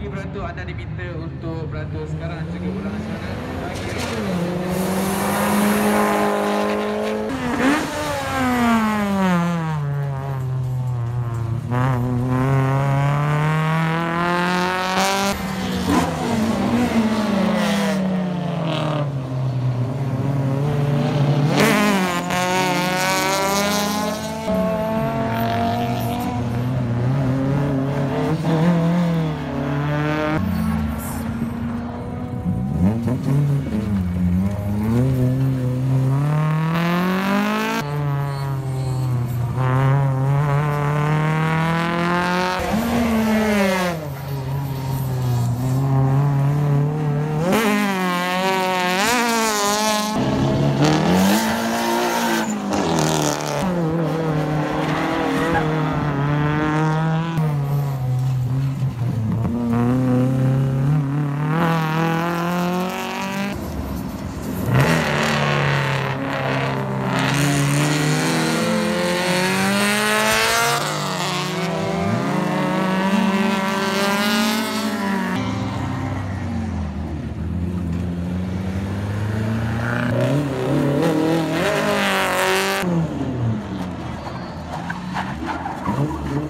Lagi beratur anda diminta untuk beratur sekarang juga ulang sana races don't know.